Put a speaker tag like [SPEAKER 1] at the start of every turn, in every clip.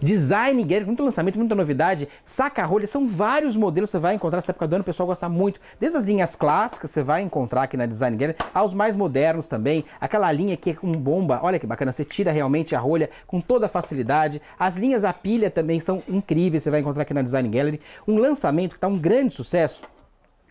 [SPEAKER 1] Design Gallery, muito lançamento, muita novidade. Saca-rolha, são vários modelos que você vai encontrar nessa época do ano, o pessoal gosta muito. Desde as linhas clássicas, você vai encontrar aqui na Design Gallery, aos mais modernos também. Aquela linha que é com bomba, olha que bacana, você tira realmente a rolha com toda facilidade. As linhas a pilha também são incríveis, você vai encontrar aqui na Design Gallery. Um lançamento que está um grande sucesso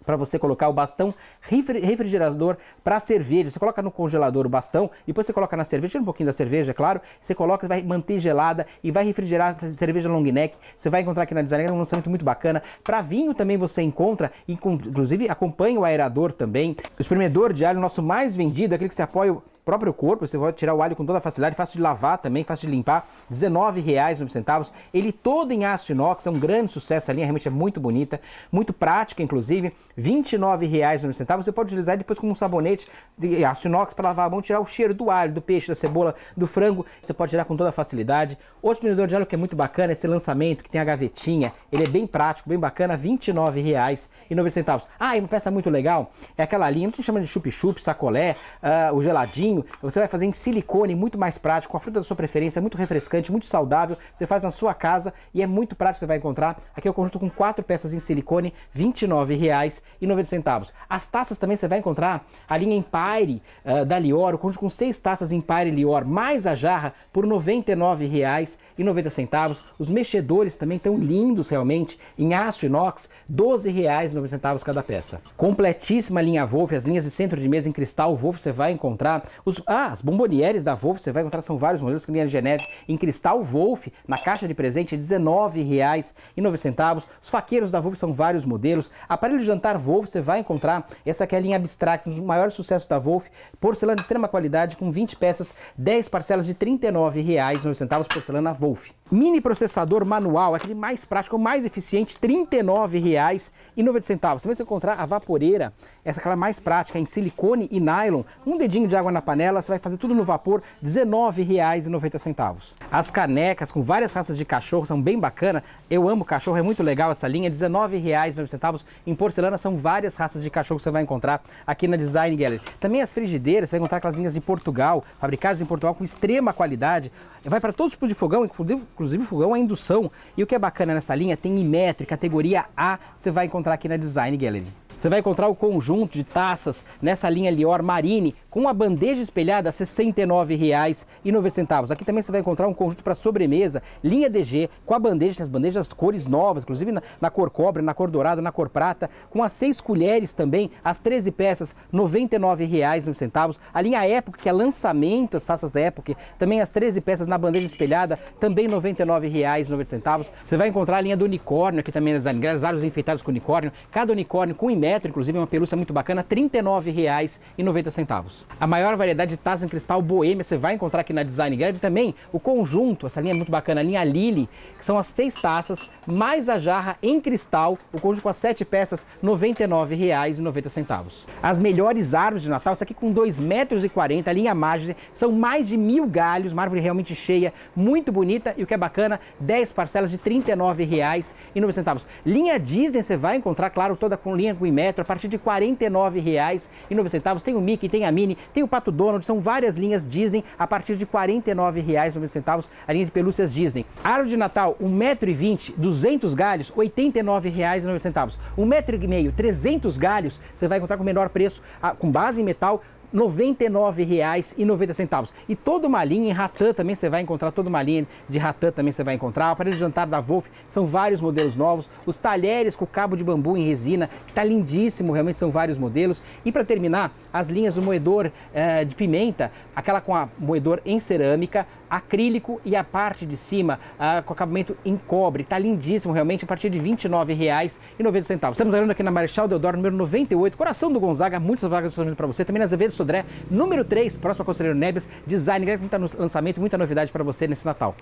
[SPEAKER 1] para você colocar o bastão refrigerador para cerveja. Você coloca no congelador o bastão, depois você coloca na cerveja, tira um pouquinho da cerveja, é claro. Você coloca, vai manter gelada e vai refrigerar a cerveja long neck. Você vai encontrar aqui na Designer um lançamento muito bacana. Para vinho também você encontra, inclusive acompanha o aerador também. O espremedor de alho, nosso mais vendido, aquele que você apoia próprio corpo, você pode tirar o alho com toda facilidade, fácil de lavar também, fácil de limpar, R$19,09. Ele todo em aço inox, é um grande sucesso, a linha realmente é muito bonita, muito prática inclusive, R$29,09. Você pode utilizar depois como um sabonete de aço inox para lavar a mão, tirar o cheiro do alho, do peixe, da cebola, do frango, você pode tirar com toda facilidade. O espremedor de alho que é muito bacana, esse lançamento que tem a gavetinha, ele é bem prático, bem bacana, R$29,09. Ah, e uma peça muito legal, é aquela linha, muita gente chama de chup-chup, sacolé, uh, o geladinho, você vai fazer em silicone, muito mais prático, com a fruta da sua preferência, muito refrescante, muito saudável. Você faz na sua casa e é muito prático, você vai encontrar. Aqui é o conjunto com quatro peças em silicone, R$ 29,90. As taças também você vai encontrar a linha Empire uh, da Lior, o conjunto com seis taças Empire Lior, mais a jarra por R$ 99,90. Os mexedores também estão lindos realmente, em aço inox, R$ 12,90 cada peça. Completíssima linha Wolf, as linhas de centro de mesa em cristal Wolf você vai encontrar os, ah, as bombonieres da Wolf, você vai encontrar, são vários modelos, que linha Geneve, em cristal Wolf, na caixa de presente, R$19,09. Os faqueiros da Wolf são vários modelos. Aparelho de jantar Wolf, você vai encontrar, essa aqui é a linha Abstract, um dos maiores sucessos da Wolf, porcelana de extrema qualidade, com 20 peças, 10 parcelas de R$39,09, porcelana Wolf. Mini processador manual, aquele mais prático, mais eficiente, R$ 39,90. Você vai encontrar a vaporeira, essa aquela mais prática, em silicone e nylon, um dedinho de água na panela, você vai fazer tudo no vapor, R$ 19,90. As canecas com várias raças de cachorro são bem bacanas, eu amo cachorro, é muito legal essa linha, R$ 19,90. Em porcelana são várias raças de cachorro que você vai encontrar aqui na Design Gallery. Também as frigideiras, você vai encontrar aquelas linhas de Portugal, fabricadas em Portugal com extrema qualidade, vai para todos os tipos de fogão, inclusive inclusive fogão é indução. E o que é bacana nessa linha, tem Imetro, categoria A, você vai encontrar aqui na Design Gallery. Você vai encontrar o conjunto de taças nessa linha Lior Marine com a bandeja espelhada R$ 69,90. Aqui também você vai encontrar um conjunto para sobremesa, linha DG, com a bandeja, as bandejas cores novas, inclusive na, na, cor cobre, na cor dourada, na cor prata, com as seis colheres também, as 13 peças, R$ 99,09. A linha Época, que é lançamento, as taças da Época, também as 13 peças na bandeja espelhada, também R$ 99,90. Você vai encontrar a linha do unicórnio, aqui também nas árvores enfeitadas com unicórnio, cada unicórnio com um inclusive uma pelúcia muito bacana, R$ 39,90. A maior variedade de taças em cristal boêmia você vai encontrar aqui na Design Gallery. Também o conjunto, essa linha é muito bacana, a linha Lily, que são as seis taças, mais a jarra em cristal, o conjunto com as sete peças, R$ 99,90. As melhores árvores de Natal, essa aqui com 2,40 metros, a linha Maggi, são mais de mil galhos, uma árvore realmente cheia, muito bonita e o que é bacana, 10 parcelas de R$ 39,90. Linha Disney você vai encontrar, claro, toda com linha com metro, a partir de R$ 49,90. Tem o Mickey, tem a Minnie, tem o Pato Donald, são várias linhas Disney a partir de R$ 49,90 a linha de pelúcias Disney. Árvore de Natal, 1,20m, 200 galhos, R$ 89,90. 1,5m, 300 galhos, você vai encontrar com o menor preço, com base em metal, R$ 99,90. E toda uma linha em ratã também você vai encontrar, toda uma linha de ratã também você vai encontrar. O aparelho de jantar da Wolf são vários modelos novos. Os talheres com cabo de bambu em resina, que está lindíssimo, realmente são vários modelos. E para terminar, as linhas do moedor eh, de pimenta, aquela com a moedor em cerâmica, acrílico e a parte de cima ah, com acabamento em cobre. Está lindíssimo realmente, a partir de R$ 29,90. Estamos olhando aqui na Marechal Deodoro, número 98, coração do Gonzaga, muitas vagas de para você. Também na Azevedo Sodré, número 3, próximo a Conselheiro Nebias, design, que está no lançamento, muita novidade para você nesse Natal.